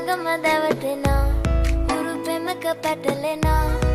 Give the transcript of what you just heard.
ළඟම දැවටෙනා උරු පෙමක පැටලෙනා වනාරී මන